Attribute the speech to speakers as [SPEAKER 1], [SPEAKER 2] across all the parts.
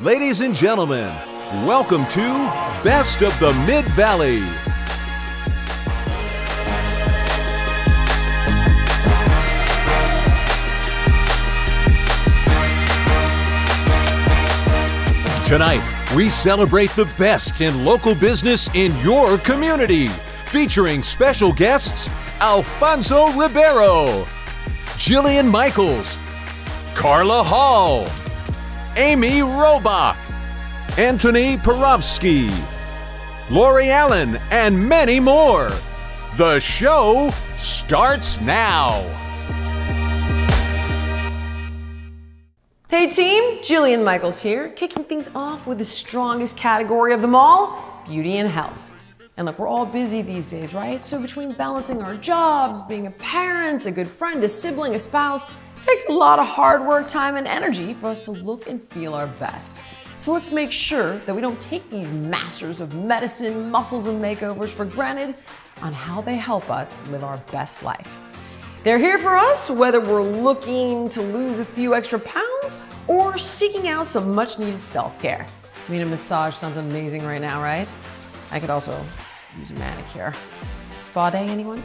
[SPEAKER 1] Ladies and gentlemen, welcome to Best of the Mid Valley. Tonight, we celebrate the best in local business in your community, featuring special guests Alfonso Ribeiro, Jillian Michaels, Carla Hall, Amy Robach, Antoni Porowski, Lori Allen, and many more. The show starts now.
[SPEAKER 2] Hey team, Jillian Michaels here, kicking things off with the strongest category of them all, beauty and health. And look, we're all busy these days, right? So between balancing our jobs, being a parent, a good friend, a sibling, a spouse, takes a lot of hard work, time, and energy for us to look and feel our best. So let's make sure that we don't take these masters of medicine, muscles, and makeovers for granted on how they help us live our best life. They're here for us whether we're looking to lose a few extra pounds or seeking out some much needed self care. I mean, a massage sounds amazing right now, right? I could also use a manicure. Spa day, anyone?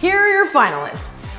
[SPEAKER 2] Here are your finalists.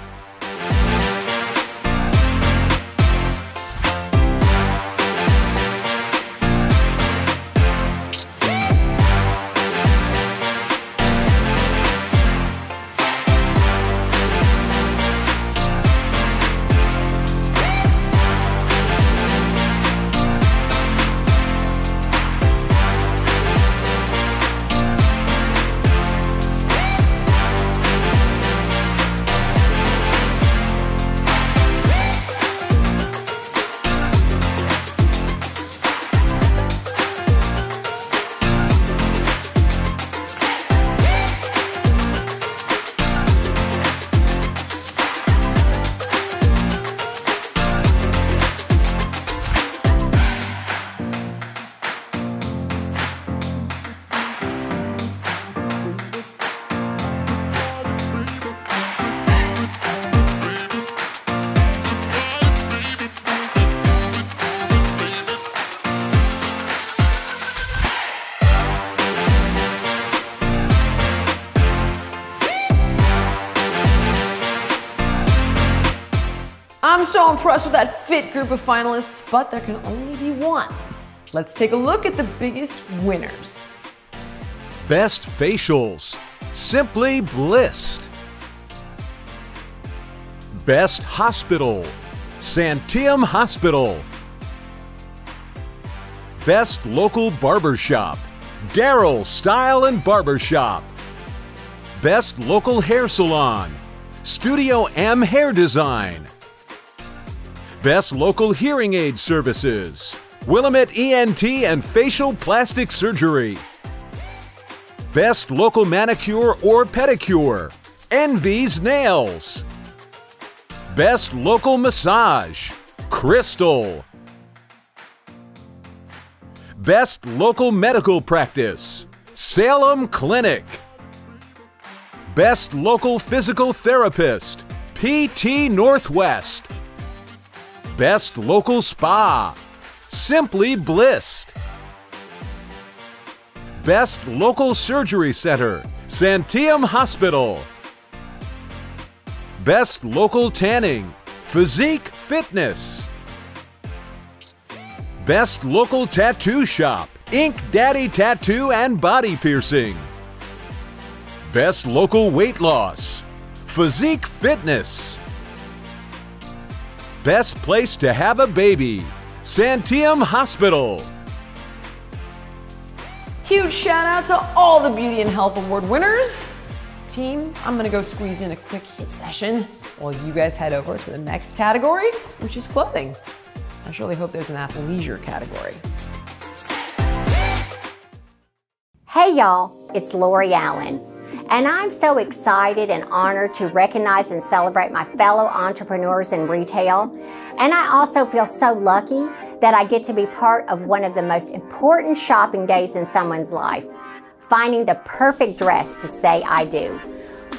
[SPEAKER 2] So impressed with that fit group of finalists, but there can only be one. Let's take a look at the biggest winners.
[SPEAKER 1] Best Facials, Simply Blissed. Best Hospital, Santiam Hospital. Best Local Barbershop, Daryl Style and Barbershop. Best Local Hair Salon, Studio M Hair Design. Best Local Hearing Aid Services, Willamette ENT and Facial Plastic Surgery. Best Local Manicure or Pedicure, Envy's Nails. Best Local Massage, Crystal. Best Local Medical Practice, Salem Clinic. Best Local Physical Therapist, PT Northwest. Best Local Spa, Simply Blissed. Best Local Surgery Center, Santiam Hospital. Best Local Tanning, Physique Fitness. Best Local Tattoo Shop, Ink Daddy Tattoo and Body Piercing. Best Local Weight Loss, Physique Fitness. Best place to have a baby, Santiam Hospital.
[SPEAKER 2] Huge shout out to all the Beauty and Health Award winners. Team, I'm gonna go squeeze in a quick hit session while you guys head over to the next category, which is clothing. I surely hope there's an athleisure category.
[SPEAKER 3] Hey y'all, it's Lori Allen. And I'm so excited and honored to recognize and celebrate my fellow entrepreneurs in retail. And I also feel so lucky that I get to be part of one of the most important shopping days in someone's life finding the perfect dress to say I do.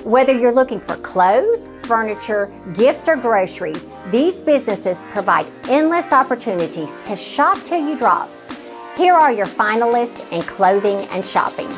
[SPEAKER 3] Whether you're looking for clothes, furniture, gifts, or groceries, these businesses provide endless opportunities to shop till you drop. Here are your finalists in clothing and shopping.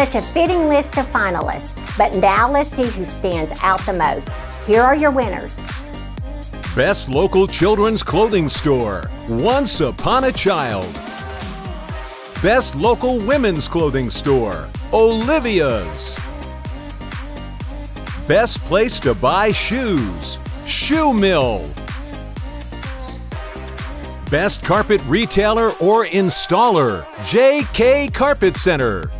[SPEAKER 3] Such a fitting list of finalists, but now let's see who stands out the most. Here are your winners.
[SPEAKER 1] Best Local Children's Clothing Store, Once Upon a Child. Best Local Women's Clothing Store, Olivia's. Best Place to Buy Shoes, Shoe Mill. Best Carpet Retailer or Installer, JK Carpet Center.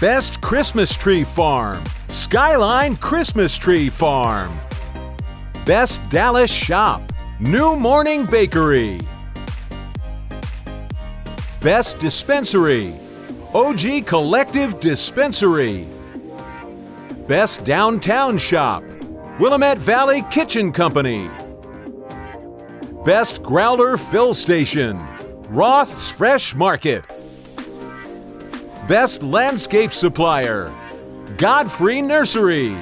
[SPEAKER 1] Best Christmas Tree Farm, Skyline Christmas Tree Farm. Best Dallas Shop, New Morning Bakery. Best Dispensary, OG Collective Dispensary. Best Downtown Shop, Willamette Valley Kitchen Company. Best Growler Fill Station, Roth's Fresh Market. Best Landscape Supplier, Godfrey Nursery.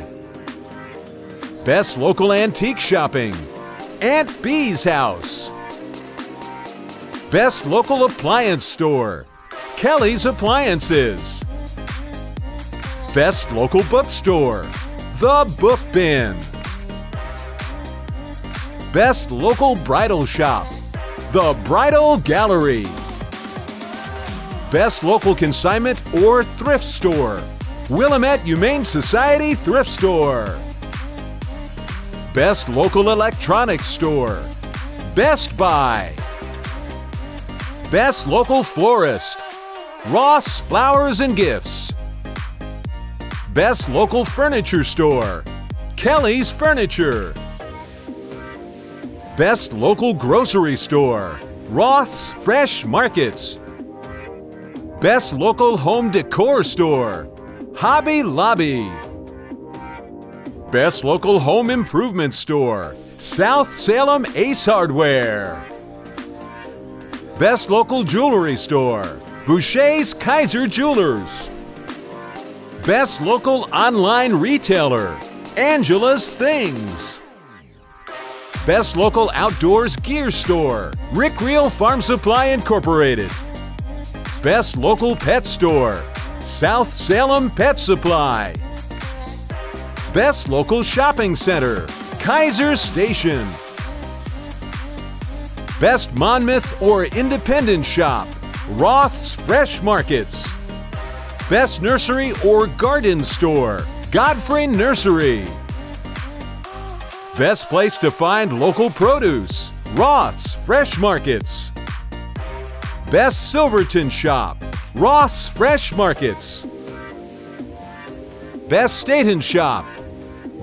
[SPEAKER 1] Best Local Antique Shopping, Aunt Bee's House. Best Local Appliance Store, Kelly's Appliances. Best Local Bookstore, The Book Bin. Best Local Bridal Shop, The Bridal Gallery. Best Local Consignment or Thrift Store, Willamette Humane Society Thrift Store. Best Local Electronics Store, Best Buy. Best Local Florist, Ross Flowers and Gifts. Best Local Furniture Store, Kelly's Furniture. Best Local Grocery Store, Roth's Fresh Markets. Best Local Home Decor Store, Hobby Lobby. Best Local Home Improvement Store, South Salem Ace Hardware. Best local jewelry store. Boucher's Keizer Jewelers. Best local online retailer. Angela's Things. Best local outdoors gear store. Rickreall Farm Supply Incorporated. Best local pet store. South Salem Pet Supply. Best local shopping center. Keizer Station. Best Monmouth or independent shop. Roth's Fresh Markets. Best nursery or garden store. Godfrey Nursery. Best place to find local produce. Roth's Fresh Markets. Best Silverton shop. Roth's Fresh Markets. Best Stayton shop.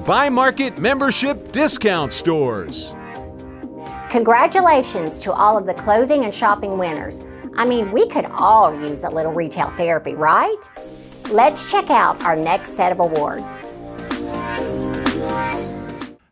[SPEAKER 1] Bi-Mart membership discount stores.
[SPEAKER 3] Congratulations to all of the clothing and shopping winners. I mean, we could all use a little retail therapy, right? Let's check out our next set of awards.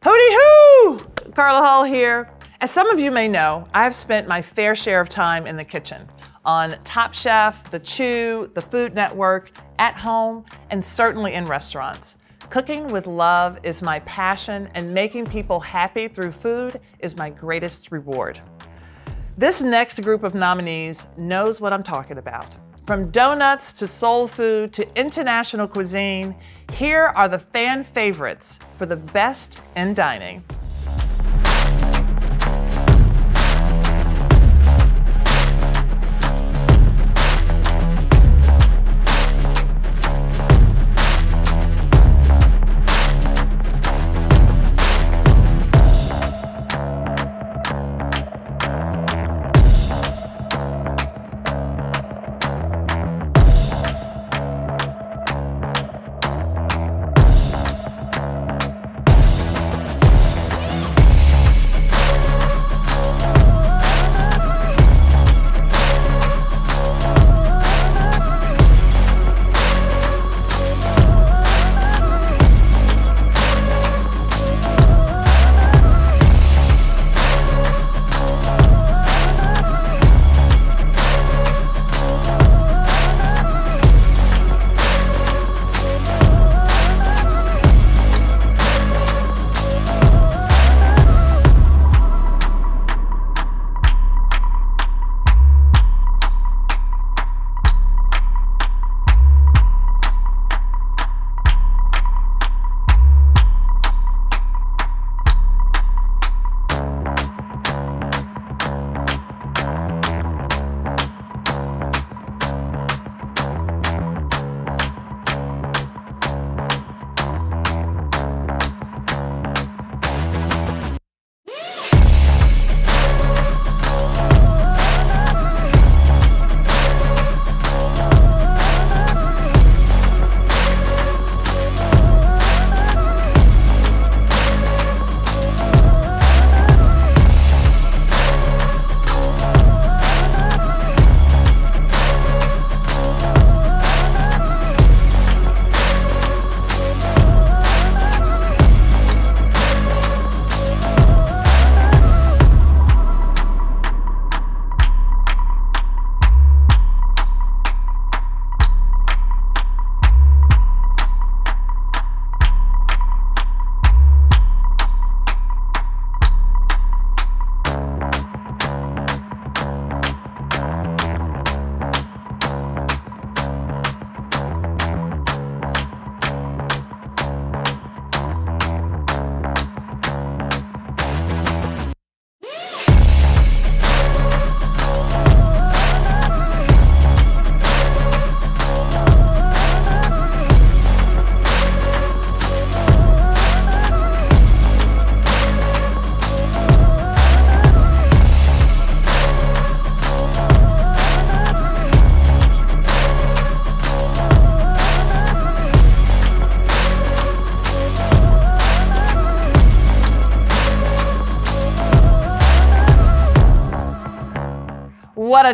[SPEAKER 4] Hooty hoo! Carla Hall here. As some of you may know, I've spent my fair share of time in the kitchen on Top Chef, The Chew, the Food Network, at home, and certainly in restaurants. Cooking with love is my passion, and making people happy through food is my greatest reward. This next group of nominees knows what I'm talking about. From donuts to soul food to international cuisine, here are the fan favorites for the best in dining.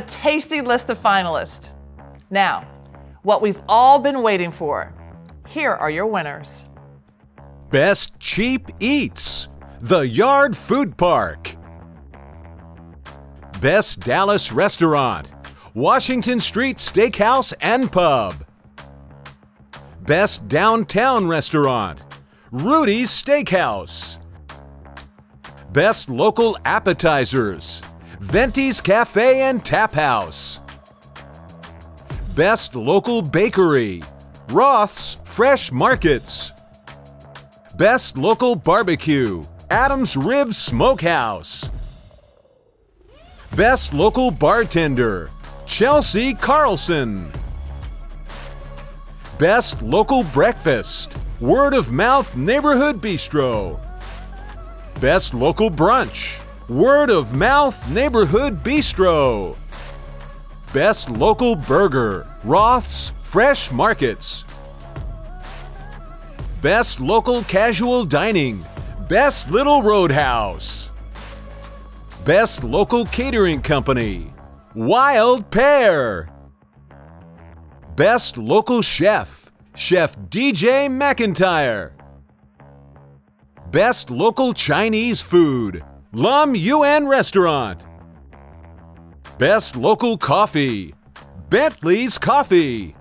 [SPEAKER 4] Tasty list of finalists. Now, what we've all been waiting for. Here are your winners.
[SPEAKER 1] Best Cheap Eats. The Yard Food Park. Best Dallas Restaurant, Washington Street Steakhouse and Pub. Best Downtown Restaurant, Rudy's Steakhouse. Best Local Appetizers, Venti's Cafe and Tap House. Best Local Bakery, Roth's Fresh Markets. Best Local Barbecue, Adams Rib Smokehouse. Best Local Bartender, Chelsea Carlson. Best Local Breakfast, Word of Mouth Neighborhood Bistro. Best Local Brunch, Word of Mouth Neighborhood Bistro. Best Local Burger, Roth's Fresh Markets. Best Local Casual Dining, Best Little Roadhouse. Best Local Catering Company, Wild Pear. Best Local Chef, Chef DJ McIntyre. Best Local Chinese Food, Lum Yuan Restaurant. Best Local Coffee, Bentley's Coffee.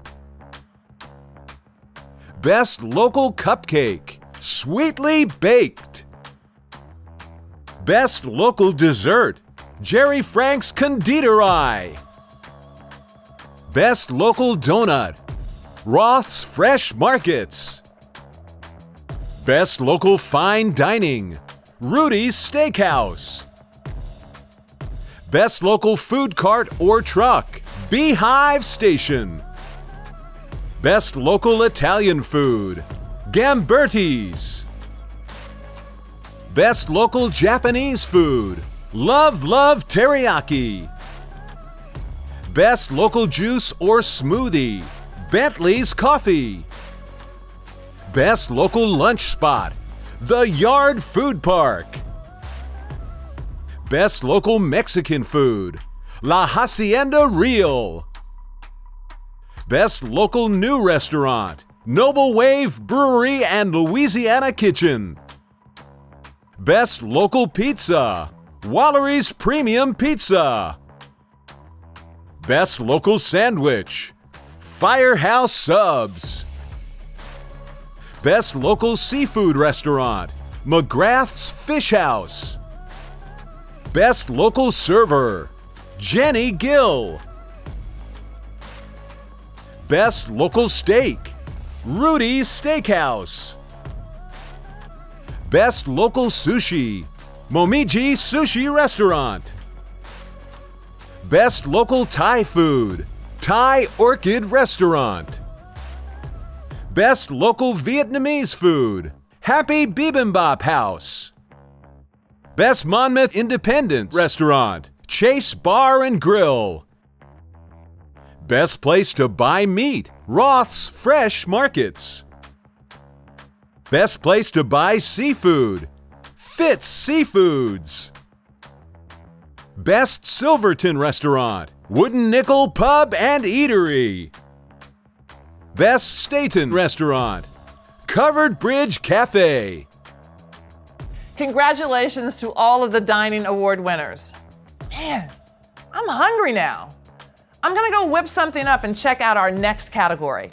[SPEAKER 1] Best Local Cupcake, Sweetly Baked. Best Local Dessert, Gerry Frank's Konditorei. Best Local Donut, Roth's Fresh Markets. Best Local Fine Dining, Rudy's Steakhouse. Best Local Food Cart or Truck, Beehive Station. Best Local Italian Food, Gamberetti's. Best Local Japanese Food, Love Love Teriyaki. Best Local Juice or Smoothie, Bentley's Coffee. Best Local Lunch Spot, The Yard Food Park. Best Local Mexican Food, La Hacienda Real. Best Local New Restaurant, Noble Wave Brewery and Louisiana Kitchen. Best Local Pizza, Wallery's Premium Pizza. Best Local Sandwich, Firehouse Subs. Best Local Seafood Restaurant, McGrath's Fish House. Best Local Server, Jenny Gill. Best Local Steak, Rudy's Steakhouse. Best Local Sushi, Momiji Sushi Restaurant. Best Local Thai Food, Thai Orchid Restaurant. Best Local Vietnamese Food, Happy Bibimbap House. Best Monmouth Independence Restaurant, Chase Bar and Grill. Best place to buy meat, Roth's Fresh Markets. Best place to buy seafood, Fitz Seafoods. Best Silverton Restaurant, Wooden Nickel Pub and Eatery. Best Stayton Restaurant, Covered Bridge Cafe.
[SPEAKER 4] Congratulations to all of the dining award winners. Man, I'm hungry now. I'm gonna go whip something up and check out our next category.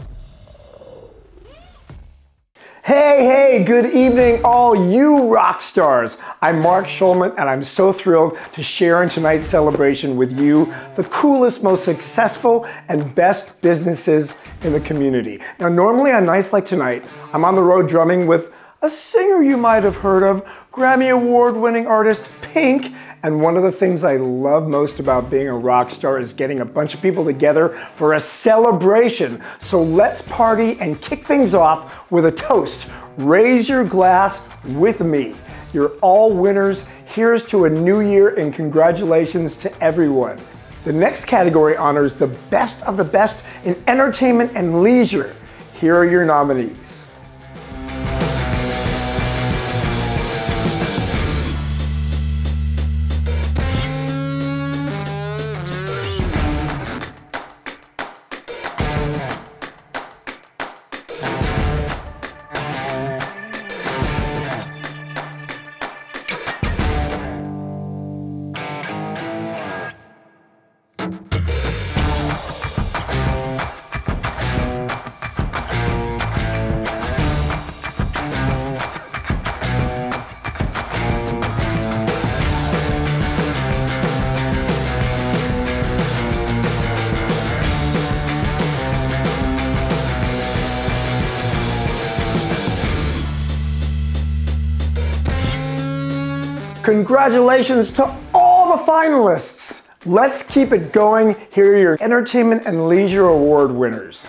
[SPEAKER 5] Hey, hey, good evening, all you rock stars. I'm Mark Schulman, and I'm so thrilled to share in tonight's celebration with you the coolest, most successful, and best businesses in the community. Now, normally on nights like tonight, I'm on the road drumming with a singer you might have heard of, Grammy Award winning artist Pink. And one of the things I love most about being a rock star is getting a bunch of people together for a celebration. So let's party and kick things off with a toast. Raise your glass with me. You're all winners. Here's to a new year and congratulations to everyone. The next category honors the best of the best in entertainment and leisure. Here are your nominees. Congratulations to all the finalists. Let's keep it going. Here are your Entertainment and Leisure Award winners.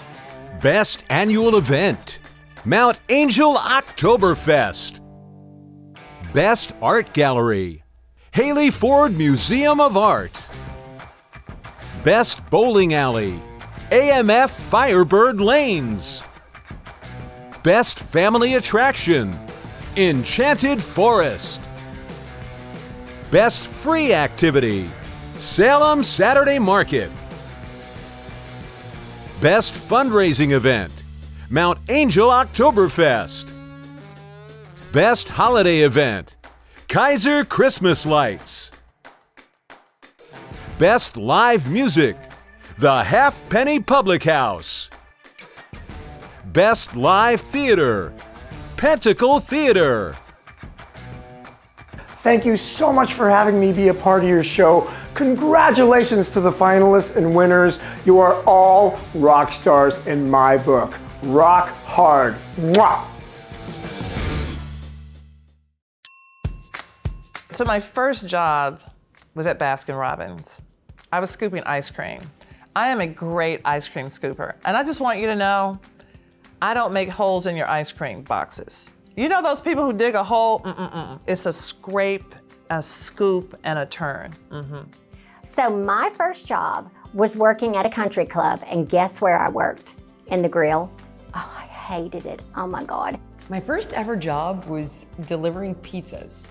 [SPEAKER 1] Best Annual Event Mount Angel Oktoberfest. Best Art Gallery Hallie Ford Museum of Art. Best Bowling Alley AMF Firebird Lanes. Best Family Attraction Enchanted Forest. Best Free Activity Salem Saturday Market. Best Fundraising Event Mount Angel Oktoberfest. Best Holiday Event Keizer Christmas Lights. Best Live Music The Halfpenny Public House. Best Live Theater Pentacle Theater.
[SPEAKER 5] Thank you so much for having me be a part of your show. Congratulations to the finalists and winners. You are all rock stars in my book. Rock hard. Mwah!
[SPEAKER 4] So my first job was at Baskin Robbins. I was scooping ice cream. I am a great ice cream scooper. And I just want you to know, I don't make holes in your ice cream boxes. You know those people who dig a hole? Mm-mm-mm. It's a scrape, a scoop, and a turn. Mm-hmm.
[SPEAKER 3] So my first job was working at a country club, and guess where I worked? In the grill. Oh, I hated it. Oh my God.
[SPEAKER 2] My first ever job was delivering pizzas.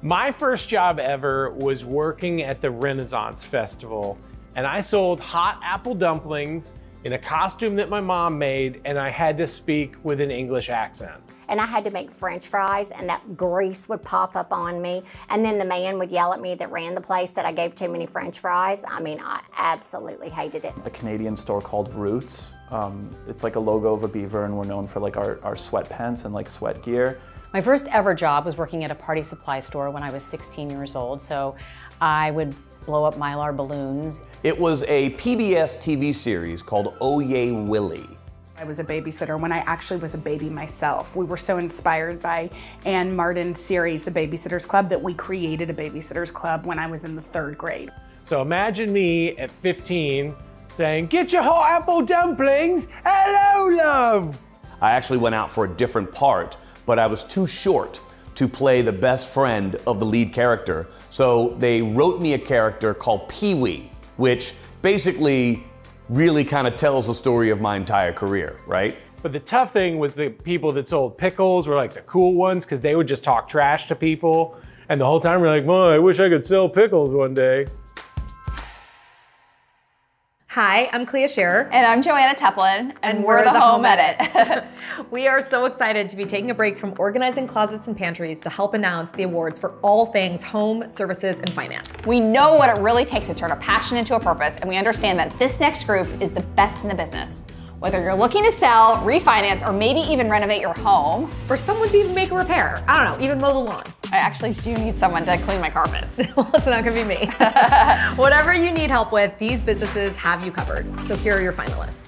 [SPEAKER 6] My first job ever was working at the Renaissance Festival, and I sold hot apple dumplings in a costume that my mom made, and I had to speak with an English accent.
[SPEAKER 3] And I had to make french fries, and that grease would pop up on me. And then the man would yell at me that ran the place that I gave too many french fries. I mean, I absolutely hated it.
[SPEAKER 7] a Canadian store called Roots. Um, it's like a logo of a beaver, and we're known for like our, our sweatpants and like sweat gear.
[SPEAKER 8] My first ever job was working at a party supply store when I was 16 years old. So I would blow up mylar balloons.
[SPEAKER 9] It was a PBS TV series called Oh Yay Willie.
[SPEAKER 10] I was a babysitter when I actually was a baby myself. We were so inspired by Ann Martin's series, The Babysitters Club, that we created a Babysitters Club when I was in the third grade.
[SPEAKER 6] So imagine me at 15 saying, Get your hot apple dumplings! Hello, love!
[SPEAKER 9] I actually went out for a different part, but I was too short to play the best friend of the lead character. So they wrote me a character called Pee Wee, which basically really kind of tells the story of my entire career, right?
[SPEAKER 6] But the tough thing was the people that sold pickles were like the cool ones because they would just talk trash to people. And the whole time we're like, well, I wish I could sell pickles one day.
[SPEAKER 11] Hi, I'm Clea Shearer.
[SPEAKER 12] And I'm Joanna Teplin, and, we're, the, Home Edit.
[SPEAKER 11] we are so excited to be taking a break from organizing closets and pantries to help announce the awards for all things home, services, and finance.
[SPEAKER 12] we know what it really takes to turn a passion into a purpose, and we understand that this next group is the best in the business. Whether you're looking to sell, refinance, or maybe even renovate your home,
[SPEAKER 11] For someone to even make a repair. I don't know, even mow the lawn.
[SPEAKER 12] I actually do need someone to clean my carpets.
[SPEAKER 11] well, it's not gonna be me. Whatever you need help with, these businesses have you covered. So here are your finalists.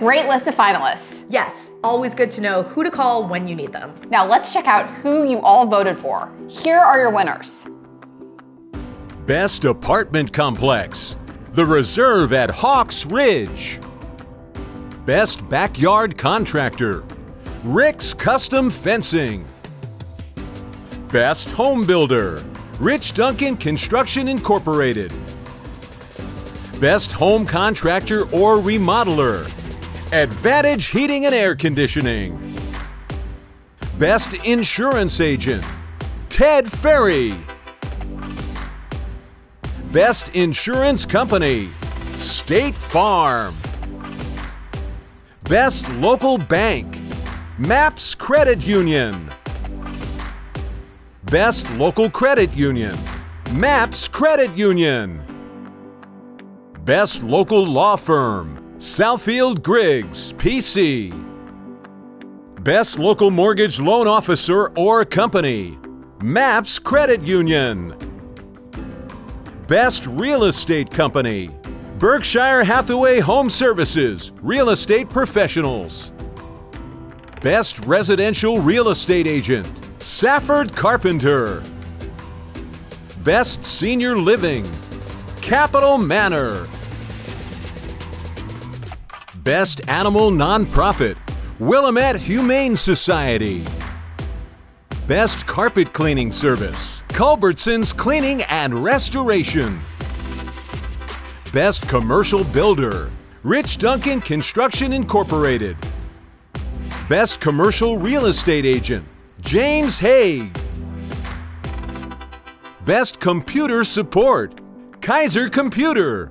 [SPEAKER 12] Great list of finalists.
[SPEAKER 11] Yes, always good to know who to call when you need them.
[SPEAKER 12] Now let's check out who you all voted for. Here are your winners.
[SPEAKER 1] Best Apartment Complex, The Reserve at Hawks Ridge. Best Backyard Contractor, Rick's Custom Fencing. Best Home Builder, Rich Duncan Construction Incorporated. Best Home Contractor or Remodeler, Advantage Heating and Air Conditioning. Best Insurance Agent, Ted Ferry. Best Insurance Company, State Farm. Best Local Bank, MAPS Credit Union. Best Local Credit Union, MAPS Credit Union. Best Local Law Firm, Saalfeld Griggs, PC. Best Local Mortgage Loan Officer or Company, MAPS Credit Union. Best Real Estate Company, Berkshire Hathaway Home Services, Real Estate Professionals. Best Residential Real Estate Agent, Safford Carpenter. Best Senior Living, Capital Manor. Best Animal Nonprofit, Willamette Humane Society. Best Carpet Cleaning Service, Culbertson's Cleaning and Restoration. Best Commercial Builder, Rich Duncan Construction Incorporated. Best Commercial Real Estate Agent, James Haig. Best Computer Support, Keizer Computer.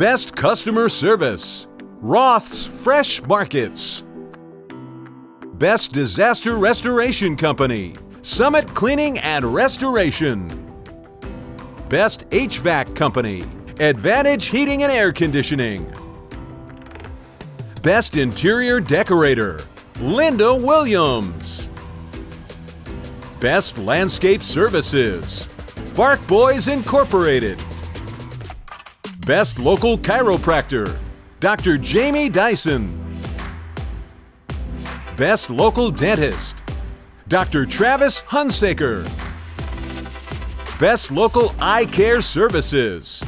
[SPEAKER 1] Best Customer Service, Roth's Fresh Markets. Best Disaster Restoration Company, Summit Cleaning and Restoration. Best HVAC Company, Advantage Heating and Air Conditioning. Best Interior Decorator, Linda Williams. Best Landscape Services, Bark Boys Incorporated. Best Local Chiropractor, Dr. Jamie Dyson. Best Local Dentist, Dr. Travis Hunsaker. Best Local Eye Care Services,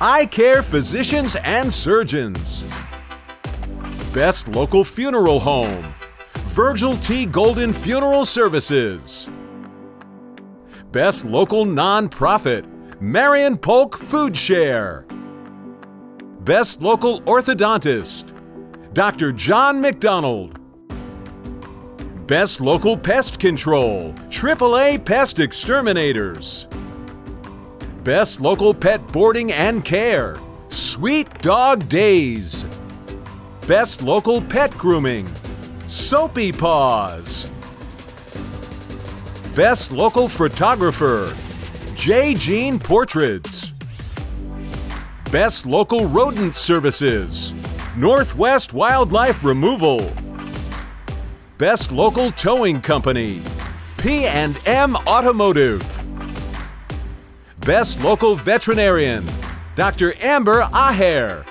[SPEAKER 1] Eye Care Physicians and Surgeons. Best Local Funeral Home, Virgil T. Golden Funeral Services. Best Local Nonprofit, Marion Polk Food Share. Best Local Orthodontist, Dr. John McDonald. Best Local Pest Control, AAA Pest Exterminators. Best Local Pet Boarding and Care, Sweet Dog Days. Best Local Pet Grooming, Soapy Paws. Best Local Photographer, J. Jean Portraits. Best Local Rodent Services, Northwest Wildlife Removal. Best Local Towing Company, P&M Automotive. Best Local Veterinarian, Dr. Amber Aher.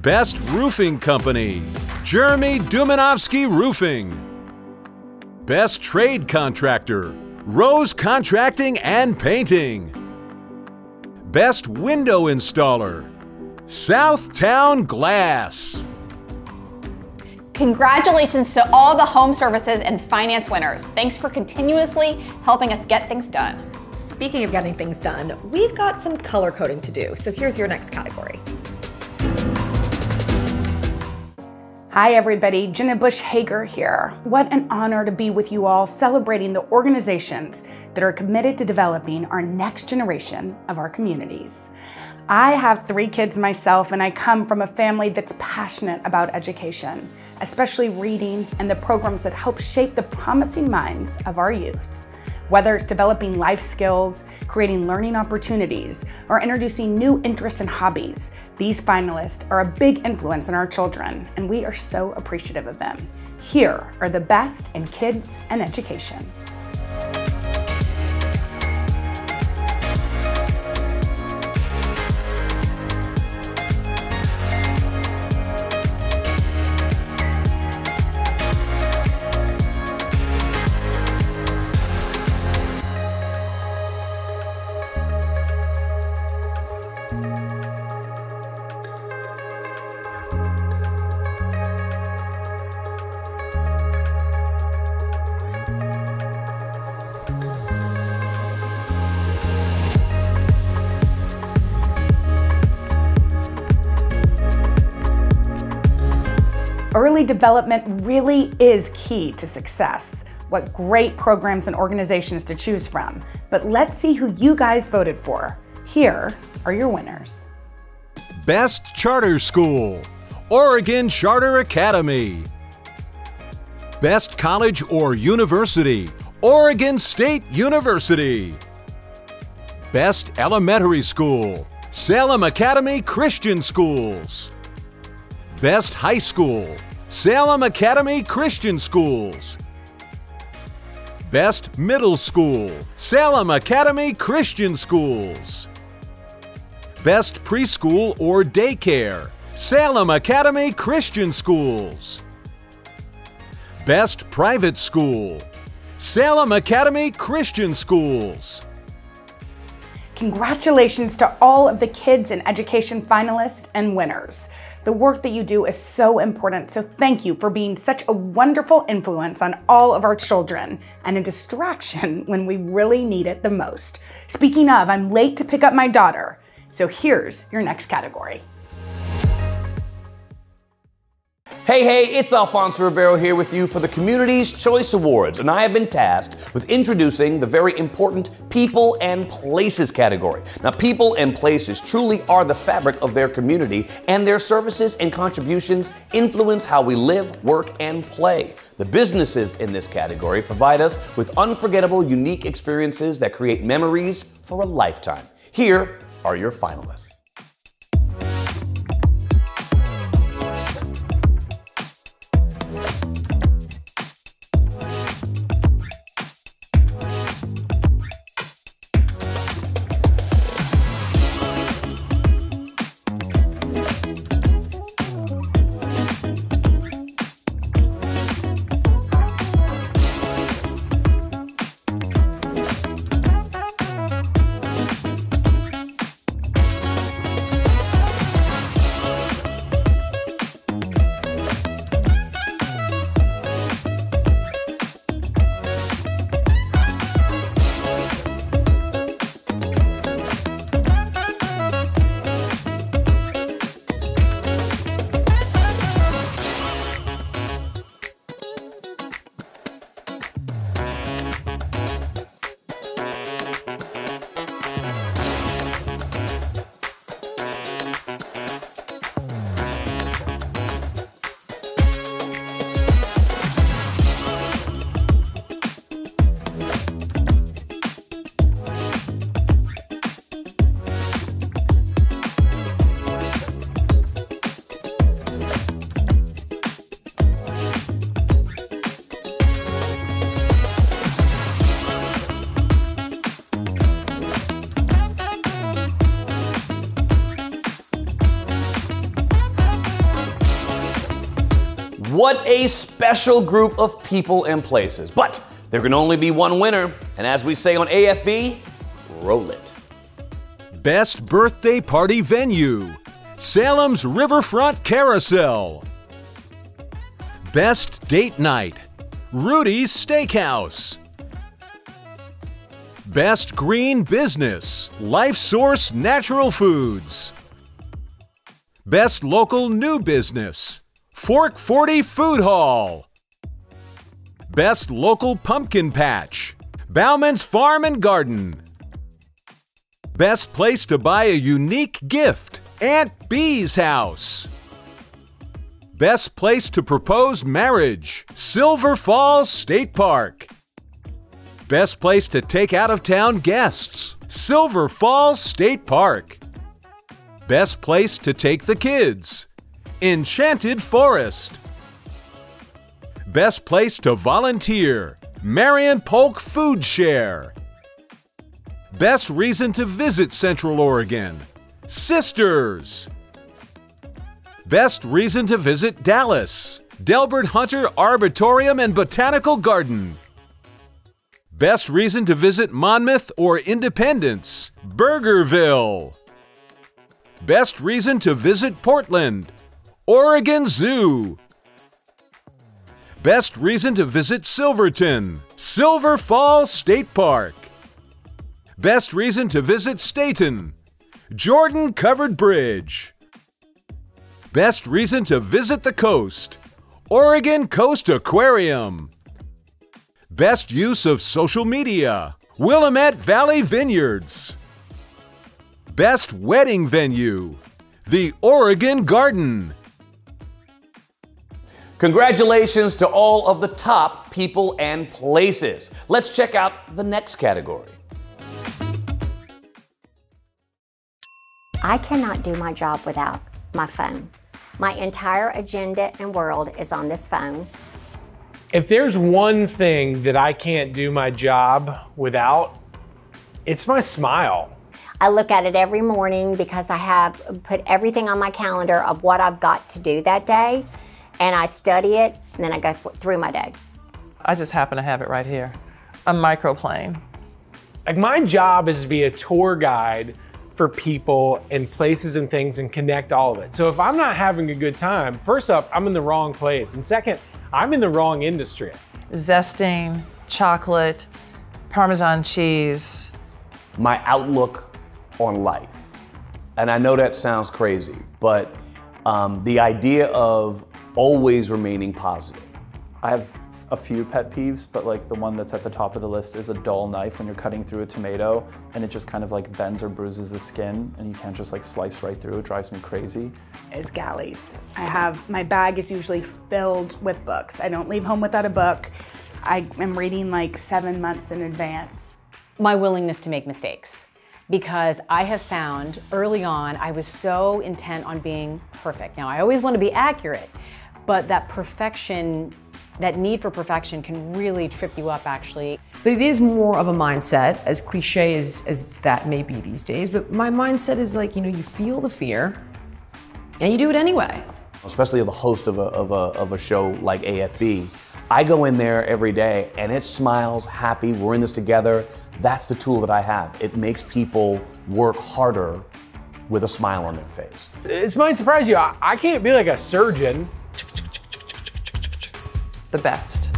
[SPEAKER 1] Best Roofing Company, Jeremy Dumanovsky Roofing. Best Trade Contractor, Rose Contracting and Painting. Best Window Installer, Southtown Glass.
[SPEAKER 12] Congratulations to all the home services and finance winners. Thanks for continuously helping us get things done.
[SPEAKER 11] Speaking of getting things done, we've got some color coding to do. So here's your next category.
[SPEAKER 10] Hi everybody, Jenna Bush Hager here. What an honor to be with you all celebrating the organizations that are committed to developing our next generation of our communities. I have three kids myself and I come from a family that's passionate about education, especially reading and the programs that help shape the promising minds of our youth. Whether it's developing life skills, creating learning opportunities, or introducing new interests and hobbies, these finalists are a big influence on our children, and we are so appreciative of them. Here are the best in kids and education. Development really is key to success. What great programs and organizations to choose from. But let's see who you guys voted for. Here are your winners.
[SPEAKER 1] Best Charter School, Oregon Charter Academy. Best College or University, Oregon State University. Best Elementary School, Salem Academy Christian Schools. Best High School, Salem Academy Christian Schools. Best Middle School, Salem Academy Christian Schools. Best Preschool or Daycare, Salem Academy Christian Schools. Best Private School, Salem Academy Christian Schools.
[SPEAKER 10] Congratulations to all of the kids and education finalists and winners. The work that you do is so important, so thank you for being such a wonderful influence on all of our children and a distraction when we really need it the most. Speaking of, I'm late to pick up my daughter, so here's your next category.
[SPEAKER 9] Hey, hey, it's Alfonso Ribeiro here with you for the Community's Choice Awards, and I have been tasked with introducing the very important People and Places category. Now, people and places truly are the fabric of their community, and their services and contributions influence how we live, work, and play. The businesses in this category provide us with unforgettable, unique experiences that create memories for a lifetime. Here are your finalists. What a special group of people and places. But there can only be one winner, and as we say on AFV, roll it.
[SPEAKER 1] Best Birthday Party Venue, Salem's Riverfront Carousel. Best Date Night, Rudy's Steakhouse. Best Green Business, Life Source Natural Foods. Best Local New Business, Fork 40 Food Hall. Best Local Pumpkin Patch, Bauman's Farm and Garden. Best place to buy a unique gift, Aunt Bee's house. Best place to propose marriage, Silver Falls State Park. Best place to take out of town guests, Silver Falls State Park. Best place to take the kids, Enchanted Forest. Best place to volunteer, Marion Polk Food Share. Best reason to visit Central Oregon, Sisters. Best reason to visit Dallas, Delbert Hunter Arboretum and Botanical Garden. Best reason to visit Monmouth or Independence, Burgerville. Best reason to visit Portland, Oregon Zoo. Best reason to visit Silverton, Silver Falls State Park. Best reason to visit Stayton, Jordan Covered Bridge. Best reason to visit the coast, Oregon Coast Aquarium. Best use of social media, Willamette Valley Vineyards. Best wedding venue, the Oregon Garden.
[SPEAKER 9] Congratulations to all of the top people and places. Let's check out the next category.
[SPEAKER 3] I cannot do my job without my phone. My entire agenda and world is on this phone.
[SPEAKER 6] If there's one thing that I can't do my job without, it's my smile.
[SPEAKER 3] I look at it every morning because I have put everything on my calendar of what I've got to do that day, and I study it, and then I go through my day.
[SPEAKER 4] I just happen to have it right here. A microplane.
[SPEAKER 6] Like my job is to be a tour guide for people and places and things and connect all of it. So if I'm not having a good time, first up, I'm in the wrong place. And second, I'm in the wrong industry.
[SPEAKER 4] Zesting, chocolate, Parmesan cheese.
[SPEAKER 9] My outlook on life. And I know that sounds crazy, but um, the idea of always remaining positive.
[SPEAKER 7] I have a few pet peeves, but like the one that's at the top of the list is a dull knife when you're cutting through a tomato and it just kind of like bends or bruises the skin and you can't just like slice right through. It drives me crazy.
[SPEAKER 10] It's galleys. I have, my bag is usually filled with books. I don't leave home without a book. I am reading like seven months in advance.
[SPEAKER 8] My willingness to make mistakes because I have found early on I was so intent on being perfect. Now I always want to be accurate, but that perfection that need for perfection can really trip you up actually.
[SPEAKER 2] But it is more of a mindset, as cliche as, as that may be these days. But my mindset is like, you know, you feel the fear and you do it anyway.
[SPEAKER 9] Especially the host of a, of a, of a show like AFV, I go in there every day and it smiles, happy, we're in this together. That's the tool that I have. It makes people work harder with a smile on their face.
[SPEAKER 6] This might surprise you. I, I can't be like a surgeon.
[SPEAKER 4] The best.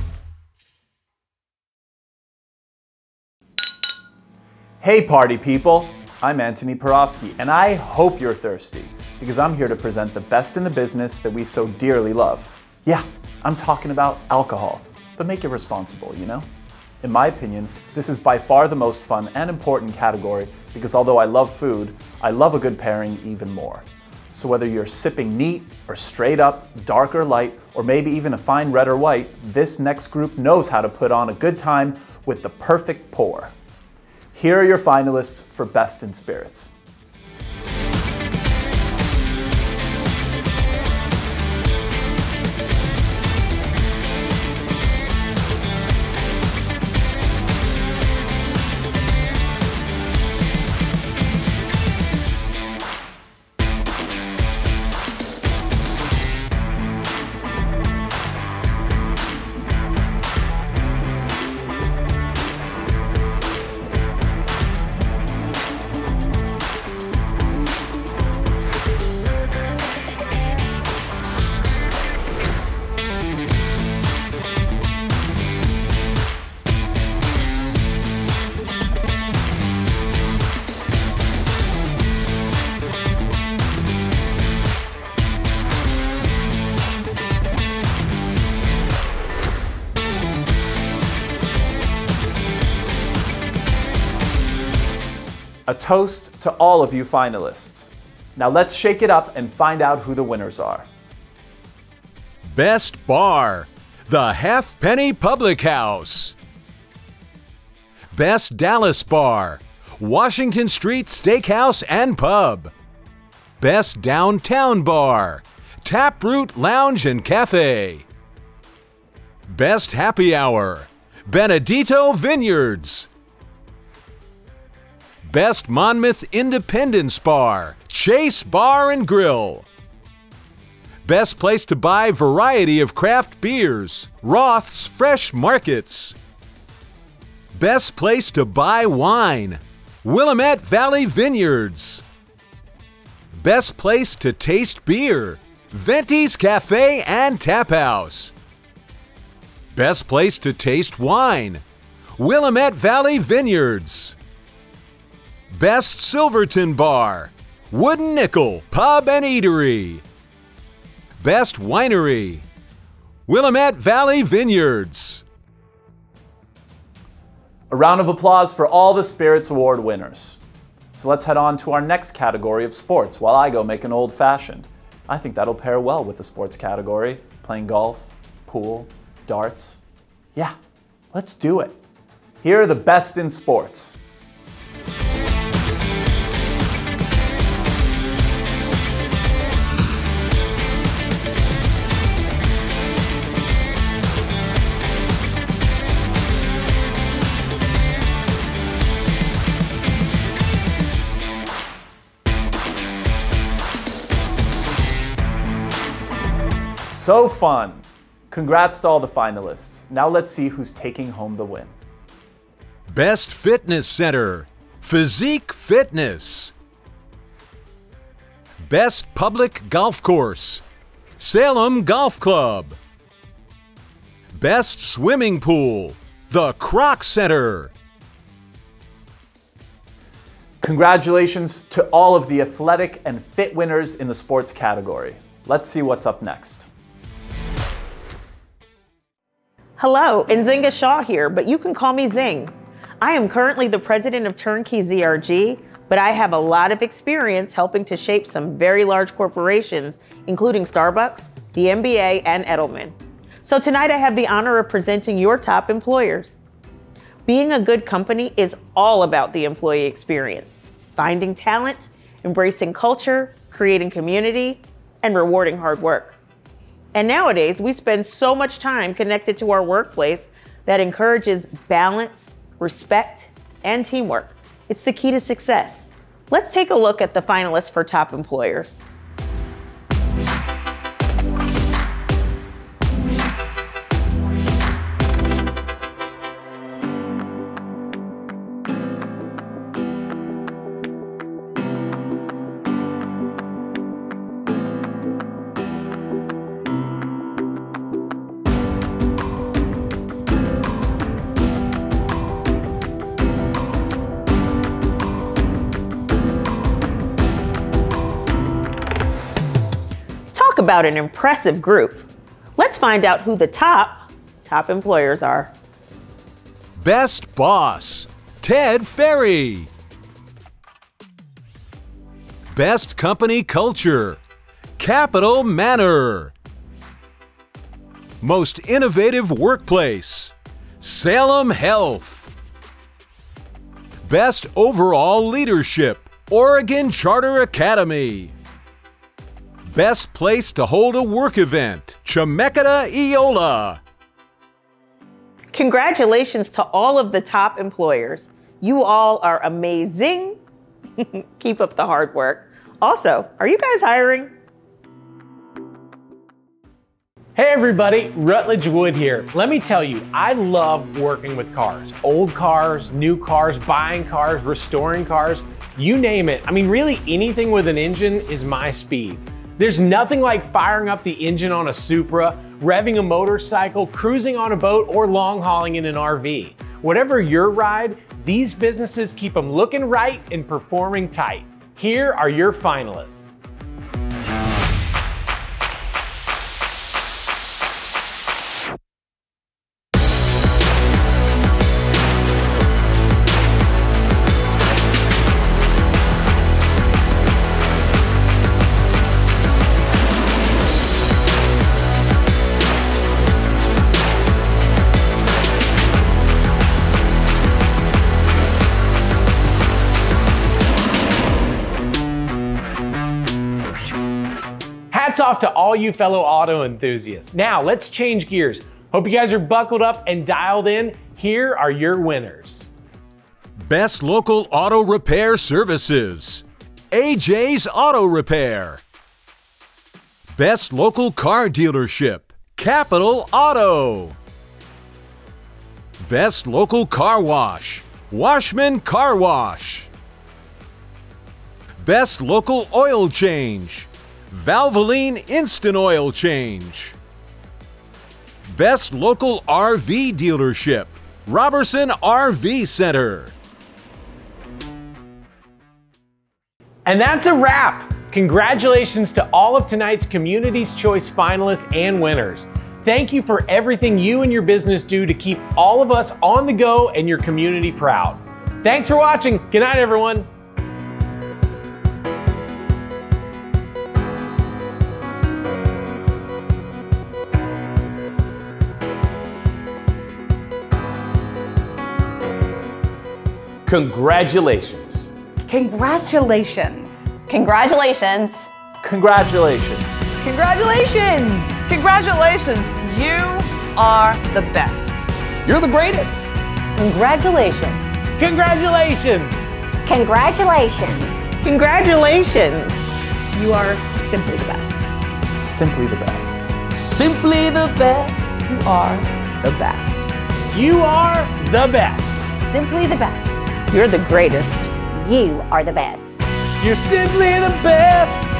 [SPEAKER 7] Hey party people, I'm Antoni Porowski and I hope you're thirsty because I'm here to present the best in the business that we so dearly love. Yeah, I'm talking about alcohol, but make it responsible, you know? In my opinion, this is by far the most fun and important category because although I love food, I love a good pairing even more. So whether you're sipping neat or straight up, dark or light, or maybe even a fine red or white, this next group knows how to put on a good time with the perfect pour. Here are your finalists for Best in Spirits. Toast to all of you finalists. Now let's shake it up and find out who the winners are.
[SPEAKER 1] Best Bar, the Halfpenny Public House. Best Dallas Bar, Washington Street Steakhouse and Pub. Best Downtown Bar, Taproot Lounge and Cafe. Best Happy Hour, Benedito Vineyards. Best Monmouth Independence Bar, Chase Bar and Grill. Best place to buy variety of craft beers, Roth's Fresh Markets. Best place to buy wine, Willamette Valley Vineyards. Best place to taste beer, Venti's Cafe and Tap House. Best place to taste wine, Willamette Valley Vineyards. Best Silverton Bar, Wooden Nickel Pub and Eatery. Best Winery, Willamette Valley Vineyards.
[SPEAKER 7] A round of applause for all the Spirits Award winners. So let's head on to our next category of sports while I go make an old fashioned. I think that'll pair well with the sports category playing golf, pool, darts. Yeah, let's do it. Here are the best in sports. So fun! Congrats to all the finalists. Now let's see who's taking home the win.
[SPEAKER 1] Best Fitness Center, Physique Fitness. Best Public Golf Course, Salem Golf Club. Best Swimming Pool, the Kroc Center.
[SPEAKER 7] Congratulations to all of the athletic and fit winners in the sports category. Let's see what's up next.
[SPEAKER 13] Hello, Nzinga Shaw here, but you can call me Zing. I am currently the president of Turnkey ZRG, but I have a lot of experience helping to shape some very large corporations, including Starbucks, the NBA, and Edelman. So tonight I have the honor of presenting your top employers. Being a good company is all about the employee experience, finding talent, embracing culture, creating community, and rewarding hard work. And nowadays, we spend so much time connected to our workplace that encourages balance, respect, and teamwork. It's the key to success. Let's take a look at the finalists for top employers. About an impressive group. Let's find out who the top, top employers are.
[SPEAKER 1] Best Boss, Ted Ferry. Best Company Culture, Capital Manor. Most Innovative Workplace, Salem Health. Best Overall Leadership, Oregon Charter Academy. Best Place to Hold a Work Event, Chemeketa Eola.
[SPEAKER 13] Congratulations to all of the top employers. You all are amazing. Keep up the hard work. Also, are you guys hiring?
[SPEAKER 6] Hey everybody, Rutledge Wood here. Let me tell you, I love working with cars. Old cars, new cars, buying cars, restoring cars, you name it. I mean, really anything with an engine is my speed. There's nothing like firing up the engine on a Supra, revving a motorcycle, cruising on a boat, or long hauling in an RV. Whatever your ride, these businesses keep them looking right and performing tight. Here are your finalists. Off to all you fellow auto enthusiasts. Now let's change gears. Hope you guys are buckled up and dialed in. Here are your winners.
[SPEAKER 1] Best Local Auto Repair Services, AJ's Auto Repair. Best Local Car Dealership, Capital Auto. Best Local Car Wash, Washman Car Wash. Best Local Oil Change, Valvoline Instant Oil Change. Best Local RV Dealership, Robertson RV Center.
[SPEAKER 6] And that's a wrap. Congratulations to all of tonight's Community's Choice finalists and winners. Thank you for everything you and your business do to keep all of us on the go and your community proud. Thanks for watching. Good night, everyone.
[SPEAKER 9] Congratulations.
[SPEAKER 10] Congratulations.
[SPEAKER 12] Congratulations.
[SPEAKER 7] Congratulations.
[SPEAKER 2] Congratulations!
[SPEAKER 4] Congratulations, you are the best.
[SPEAKER 9] You're the greatest.
[SPEAKER 8] Congratulations.
[SPEAKER 6] Congratulations.
[SPEAKER 3] Congratulations.
[SPEAKER 13] Congratulations.
[SPEAKER 11] You are simply the best.
[SPEAKER 7] Simply the best.
[SPEAKER 9] Simply the best.
[SPEAKER 2] You are the best.
[SPEAKER 6] You are the best.
[SPEAKER 8] Simply the best.
[SPEAKER 13] You're the greatest.
[SPEAKER 3] You are the best.
[SPEAKER 6] You're simply the best.